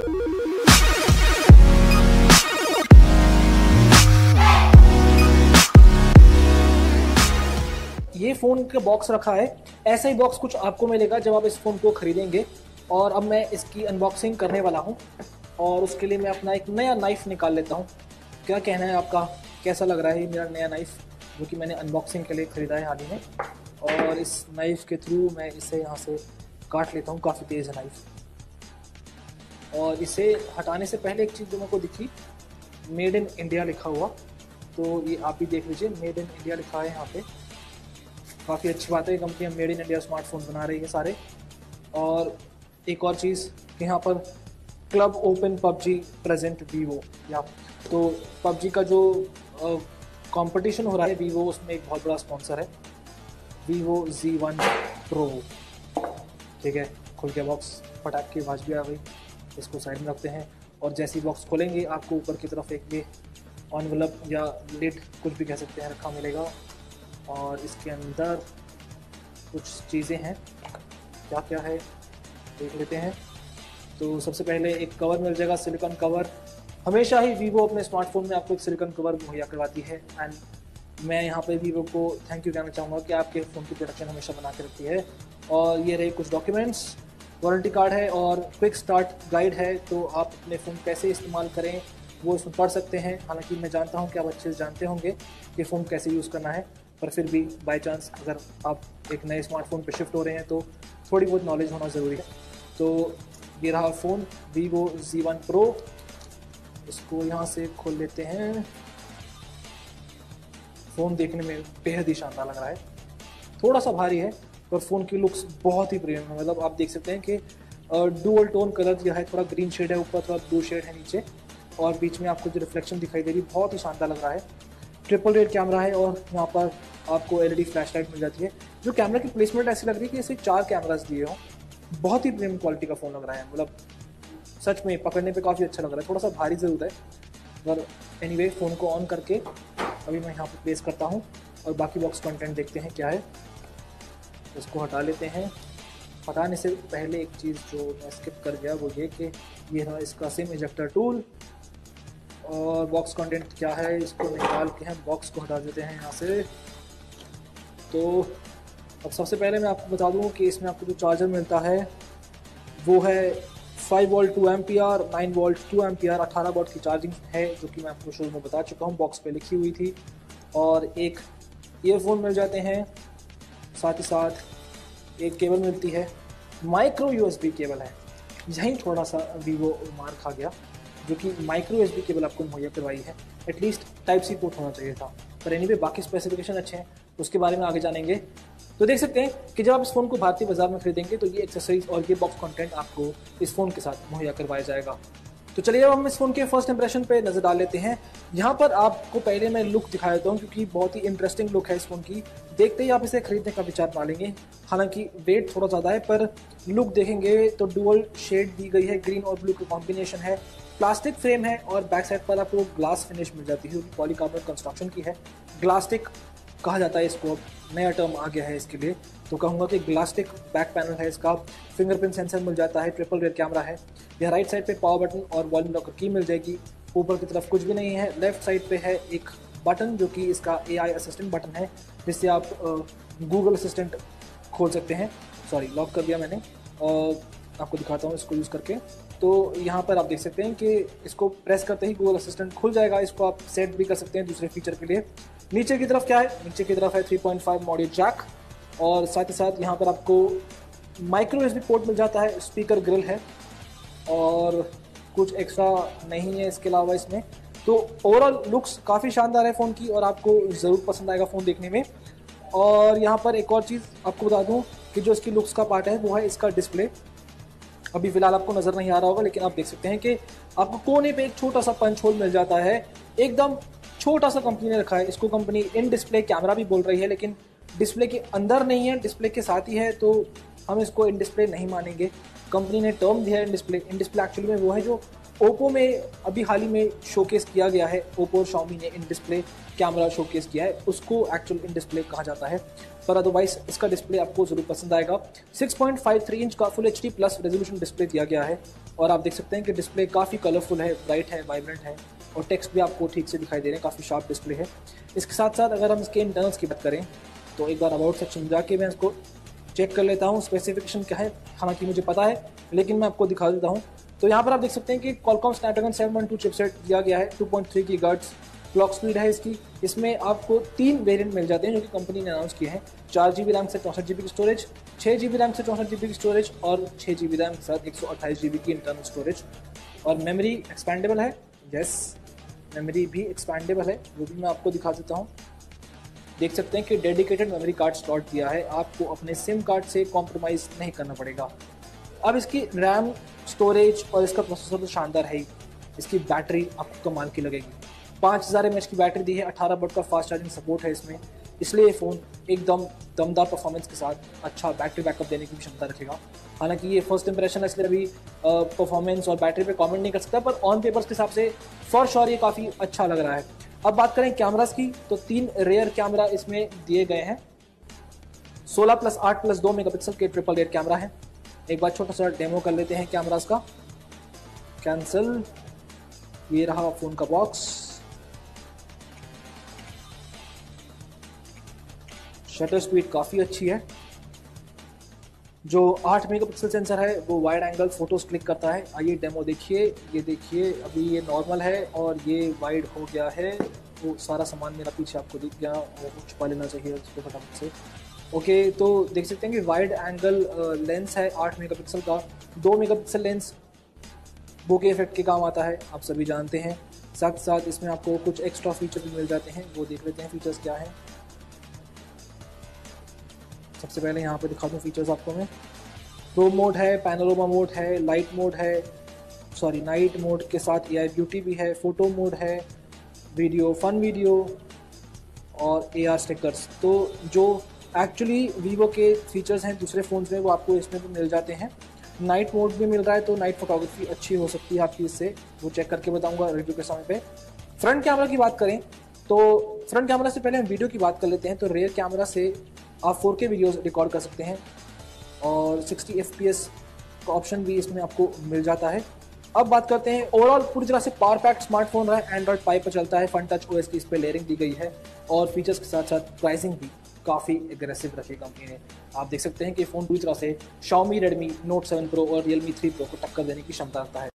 ये फ़ोन का बॉक्स रखा है। ऐसा ही बॉक्स कुछ आपको मिलेगा जब आप इस फ़ोन को ख़रीदेंगे। और अब मैं इसकी अनबॉक्सिंग करने वाला हूँ। और उसके लिए मैं अपना एक नया नाइफ़ निकाल लेता हूँ। क्या कहना है आपका? कैसा लग रहा है ये मेरा नया नाइफ़ जो कि मैंने अनबॉक्सिंग के लिए ख़रीदा है हाल ही में? और इस नाइफ़ के थ्रू मैं इसे यहाँ से काट लेता हूँ। काफ़ी तेज़ है नाइफ़ और इसे हटाने से पहले एक चीज़ जो मेरे को दिखी मेड इन इंडिया लिखा हुआ। तो ये आप भी देख लीजिए मेड इन इंडिया लिखा है यहाँ पे। काफ़ी अच्छी बात है company made in India smartphone बना रही है सारे। और एक और चीज़ कि यहाँ पर club open PUBG present Vivo या तो पबजी का जो कंपटीशन हो रहा है वीवो उसमें एक बहुत बड़ा स्पॉन्सर है। वीवो जी वन प्रो ठीक है, खुल गया बॉक्स फटाक की आवाज़ भी आ गई। इसको साइड में रखते हैं और जैसे ही बॉक्स खोलेंगे, आपको ऊपर की तरफ़ एक ये ऑनवलप या लिड कुछ भी कह सकते हैं रखा मिलेगा। और इसके अंदर कुछ चीज़ें हैं। क्या क्या है, देख लेते हैं। तो सबसे पहले एक कवर मिल जाएगा सिलिकॉन कवर हमेशा ही वीवो अपने स्मार्टफ़ोन में आपको एक सिलिकॉन कवर मुहैया करवाती है। एंड मैं यहाँ पे वीवो को थैंक यू कहना चाहूँगा कि आपके फ़ोन की प्रोडक्शन हमेशा बना के रखती है। और ये रहे कुछ डॉक्यूमेंट्स वारंटी कार्ड है और क्विक स्टार्ट गाइड है तो आप अपने फ़ोन कैसे इस्तेमाल करें, वो इसमें पढ़ सकते हैं। हालाँकि मैं जानता हूँ कि आप अच्छे से जानते होंगे कि फ़ोन कैसे यूज़ करना है, पर फिर भी बाई चांस अगर आप एक नए स्मार्टफ़ोन पर शिफ्ट हो रहे हैं तो थोड़ी बहुत नॉलेज होना ज़रूरी है। तो ये रहा phone Vivo Z one pro इसको यहाँ से खोल लेते हैं। फ़ोन देखने में बेहद ही शानदार लग रहा है। थोड़ा सा भारी है पर फ़ोन की लुक्स बहुत ही प्रियम है। मतलब आप देख सकते हैं कि डुअल टोन कलर दिया है, थोड़ा ग्रीन शेड है ऊपर, थोड़ा ब्लू शेड है नीचे। और बीच में आपको जो रिफ्लेक्शन दिखाई दे रही है, बहुत ही शानदार लग रहा है। ट्रिपल रेड कैमरा है और यहाँ पर आपको एल ई लाइट मिल जाती है। जो कैमरा की प्लेसमेंट ऐसी लग रही है कि इसे चार कैमराज दिए हों। बहुत ही प्रीमियम क्वालिटी का फ़ोन लग रहा है। मतलब सच में पकड़ने पे काफ़ी अच्छा लग रहा है। थोड़ा सा भारी ज़रूर है। पर एनी वे फ़ोन को ऑन करके अभी मैं यहाँ पर प्लेस करता हूँ। और बाकी बॉक्स कंटेंट देखते हैं क्या है। इसको हटा लेते हैं। हटाने से पहले एक चीज़ जो मैं स्किप कर गया, वो ये कि ये है इसका सिम इजेक्टर टूल और बॉक्स कंटेंट क्या है, इसको निकाल के हम बॉक्स को हटा देते हैं यहाँ से। तो अब सबसे पहले मैं आपको बता दूँ कि इसमें आपको जो चार्जर मिलता है, वो है five volt two amp or nine volt two amp or अठारह वोल्ट की चार्जिंग है, जो कि मैं आपको शुरू में बता चुका हूँ बॉक्स पे लिखी हुई थी। और एक ईयरफोन मिल जाते हैं। साथ ही साथ एक केबल मिलती है। माइक्रो यूएसबी केबल है। यहीं थोड़ा सा वीवो मार खा गया, जो कि माइक्रो यूएसबी केबल आपको मुहैया करवाई है। एटलीस्ट टाइप सी पोर्ट होना चाहिए था। पर एनी वे बाकी स्पेसिफिकेशन अच्छे हैं। उसके बारे में आगे जानेंगे। तो देख सकते हैं कि जब आप इस फ़ोन को भारतीय बाज़ार में खरीदेंगे तो ये एक्सेसरीज और ये बॉक्स कंटेंट आपको इस फ़ोन के साथ मुहैया करवाया जाएगा। तो चलिए अब हम इस फ़ोन के फ़र्स्ट इंप्रेशन पे नज़र डाल लेते हैं। यहाँ पर आपको पहले मैं लुक दिखा देता हूँ, क्योंकि बहुत ही इंटरेस्टिंग लुक है इस फ़ोन की। देखते ही आप इसे खरीदने का विचार बना लेंगे हालाँकि वेट थोड़ा ज़्यादा है, पर लुक देखेंगे तो डुअल शेड दी गई है ग्रीन और ब्लू का कॉम्बिनेशन है। प्लास्टिक फ्रेम है और बैक साइड पर आपको ग्लास फिनिश मिल जाती है पॉलीकार्बोनेट कंस्ट्रक्शन की है। ग्लास्टिक कहा जाता है इसको नया टर्म आ गया है इसके लिए। तो कहूँगा कि ग्लास्टिक बैक पैनल है इसका। फिंगरप्रिंट सेंसर मिल जाता है ट्रिपल रेयर कैमरा है। यह राइट साइड पे पावर बटन और वॉल्यूम लॉकर की मिल जाएगी। ऊपर की तरफ़ कुछ भी नहीं है लेफ़्ट साइड पे है एक बटन जो कि इसका ए आई असिस्टेंट बटन है, जिससे आप गूगल असिस्टेंट खोल सकते हैं। सॉरी लॉक कर दिया मैंने। आपको दिखाता हूँ इसको यूज़ करके। तो यहाँ पर आप देख सकते हैं कि इसको प्रेस करते ही गूगल असिस्टेंट खुल जाएगा। इसको आप सेट भी कर सकते हैं दूसरे फीचर के लिए। नीचे की तरफ़ क्या है? नीचे की तरफ़ है 3.5 मॉड्यूल जैक और साथ ही साथ यहाँ पर आपको माइक्रो एस पोर्ट मिल जाता है। स्पीकर ग्रिल है। और कुछ एक्स्ट्रा नहीं है इसके अलावा इसमें। तो ओवरऑल लुक्स काफ़ी शानदार है फ़ोन की और आपको ज़रूर पसंद आएगा फ़ोन देखने में। और यहाँ पर एक और चीज़ आपको बता दूँ कि जो इसकी लुक्स का पार्ट है, वो है इसका डिस्प्ले अभी फ़िलहाल आपको नज़र नहीं आ रहा होगा, लेकिन आप देख सकते हैं कि आपको कोने पे एक छोटा सा पंच होल मिल जाता है। एकदम छोटा सा कंपनी ने रखा है। इसको कंपनी इन डिस्प्ले कैमरा भी बोल रही है, लेकिन डिस्प्ले के अंदर नहीं है डिस्प्ले के साथ ही है तो हम इसको इन डिस्प्ले नहीं मानेंगे। कंपनी ने टर्म दिया है in display in display actually में वो है जो ओप्पो में अभी हाल ही में शोकेस किया गया है। ओप्पो और शाओमी ने इन डिस्प्ले कैमरा शोकेस किया है। उसको एक्चुअल इन डिस्प्ले कहा जाता है। पर अदरवाइज़ इसका डिस्प्ले आपको ज़रूर पसंद आएगा। 6.53 इंच का full H plus resolution display दिया गया है। और आप देख सकते हैं कि डिस्प्ले काफ़ी कलरफुल है ब्राइट है वाइब्रेंट है। और टेक्स्ट भी आपको ठीक से दिखाई दे रहे हैं। काफ़ी शार्प डिस्प्ले है। इसके साथ साथ अगर हम इसके इंटरनल्स की बात करें तो एक बार अबाउट सेक्शन जाके मैं इसको चेक कर लेता हूँ स्पेसिफिकेशन क्या है, हालाँकि मुझे पता है, लेकिन मैं आपको दिखा देता हूँ। तो यहाँ पर आप देख सकते हैं कि कॉलकॉम स्नैपड्रैगन 712 चिपसेट दिया गया है 2.3 की गर्ट्स क्लॉक स्पीड है इसकी। इसमें आपको तीन वेरिएंट मिल जाते हैं जो कि कंपनी ने अनाउंस किए हैं। चार जी बी रैम से चौंसठ जी बी की स्टोरेज छः जी बी रैम से चौंसठ जी बी की स्टोरेज और छः जी बी रैम के साथ एक सौ अट्ठाईस जी बी की इंटरनल स्टोरेज और मेमोरी एक्सपेंडेबल है। यस मेमोरी भी एक्सपेंडेबल है, वो भी मैं आपको दिखा देता हूँ। देख सकते हैं कि डेडिकेटेड मेमोरी कार्ड स्लॉट दिया है। आपको अपने सिम कार्ड से कॉम्प्रोमाइज़ नहीं करना पड़ेगा। अब इसकी रैम स्टोरेज और इसका प्रोसेसर तो शानदार है ही। इसकी बैटरी आपको कमाल की लगेगी। पाँच हज़ार एम की बैटरी दी है। अठारह वोट का फास्ट चार्जिंग सपोर्ट है इसमें। इसलिए ये फ़ोन एकदम दमदार परफॉर्मेंस के साथ अच्छा बैटरी बैकअप देने की भी क्षमता रखेगा। हालाँकि ये फ़र्स्ट इंप्रेशन है, इसलिए अभी परफॉर्मेंस और बैटरी पे कमेंट नहीं कर सकता, पर ऑन पेपर्स के हिसाब से फॉर श्योर ये काफ़ी अच्छा लग रहा है। अब बात करें कैमरास की तो तीन रेयर कैमरा इसमें दिए गए हैं। 16 प्लस 8 प्लस 2 मेगापिक्सल के ट्रिपल रेयर कैमरा है। एक बार छोटा सा डेमो कर लेते हैं कैमरास का। कैंसिल ये रहा फ़ोन का बॉक्स शटर स्पीड काफ़ी अच्छी है। जो 8 मेगापिक्सल सेंसर है, वो वाइड एंगल फ़ोटोज़ क्लिक करता है। आइए डेमो देखिए। ये देखिए, अभी ये नॉर्मल है और ये वाइड हो गया है। वो सारा सामान मेरा पीछे आपको दिख गया। वो छुपा लेना चाहिए उसको फटाफट से। ओके तो देख सकते हैं कि वाइड एंगल लेंस है 8 मेगापिक्सल का। 2 मेगापिक्सल लेंस बुके इफ़ेक्ट के काम आता है, आप सभी जानते हैं। साथ साथ इसमें आपको कुछ एक्स्ट्रा फीचर भी मिल जाते हैं। वो देख लेते हैं फीचर्स क्या हैं। सबसे पहले यहाँ पे दिखा दूँ फीचर्स आपको मैं। प्रो मोड है पैनोरोमा मोड है लाइट मोड है सॉरी नाइट मोड के साथ ए ब्यूटी भी है फ़ोटो मोड है वीडियो फन वीडियो और ए आर स्टिकर्स तो जो एक्चुअली वीवो के फीचर्स हैं, दूसरे फ़ोन्स में, वो आपको इसमें भी मिल जाते हैं। नाइट मोड भी मिल रहा है तो नाइट फोटोग्राफी अच्छी हो सकती है आपकी इससे। वो चेक करके बताऊँगा रिव्यू के समय पे। फ्रंट कैमरा की बात करें तो फ्रंट कैमरा से पहले हम वीडियो की बात कर लेते हैं तो रेयर कैमरा से आप 4K वीडियोस रिकॉर्ड कर सकते हैं और 60 एफ़ का ऑप्शन भी इसमें आपको मिल जाता है। अब बात करते हैं ओवरऑल पूरी तरह से पावर पैक स्मार्टफ़ोन रहा है एंड्रॉइड पाई पर चलता है। फन टच ओएस की इस पर लेयरिंग दी गई है और फीचर्स के साथ साथ प्राइसिंग भी काफ़ी एग्रेसिव रखी कंपनी ने आप देख सकते हैं कि फ़ोन पूरी तरह से Xiaomi रेडमी नोट 7 प्रो और रियलमी 3 प्रो को टक्कर देने की क्षमता रखता है।